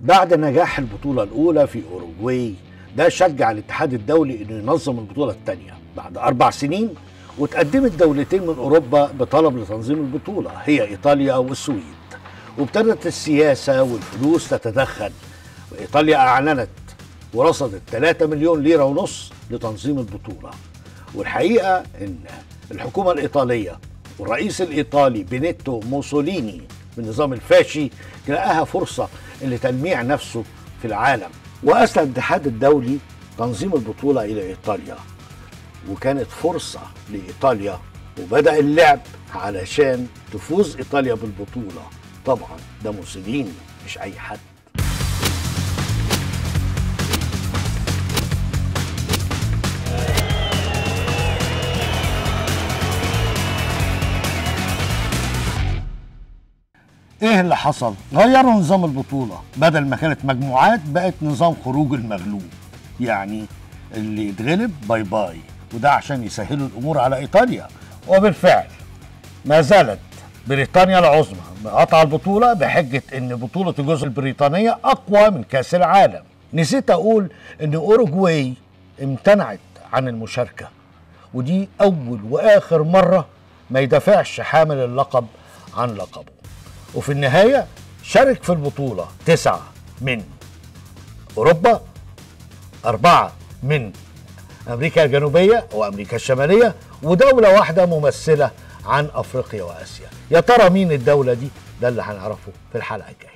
بعد نجاح البطولة الأولى في أوروجواي ده شجع الاتحاد الدولي إنه ينظم البطولة الثانية بعد أربع سنين وتقدمت دولتين من أوروبا بطلب لتنظيم البطولة هي إيطاليا والسويد. وابتدت السياسة والفلوس تتدخل وإيطاليا أعلنت ورصدت 3 مليون ليرة ونص لتنظيم البطولة. والحقيقة إن الحكومة الإيطالية والرئيس الإيطالي بينيتو موسوليني بالنظام الفاشي لقاها فرصة لتلميع نفسه في العالم. وأسلم الاتحاد الدولي تنظيم البطولة إلى إيطاليا. وكانت فرصة لإيطاليا وبدأ اللعب علشان تفوز إيطاليا بالبطولة. طبعا ده موسوليني مش أي حد. إيه اللي حصل؟ غيروا نظام البطولة. بدل ما كانت مجموعات بقت نظام خروج المغلوب. يعني اللي يتغلب bye bye. وده عشان يسهلوا الأمور على إيطاليا. وبالفعل ما زالت بريطانيا العظمى مقاطعة البطولة بحجة إن بطولة الجزر البريطانية أقوى من كأس العالم. نسيت أقول إن اوروجواي امتنعت عن المشاركة. ودي أول وآخر مرة ما يدافعش حامل اللقب عن لقبه. وفي النهاية شارك في البطولة تسعة من أوروبا أربعة من أمريكا الجنوبية وأمريكا الشمالية ودولة واحدة ممثلة عن أفريقيا وآسيا. يا ترى مين الدولة دي؟ ده اللي هنعرفه في الحلقة الجاية.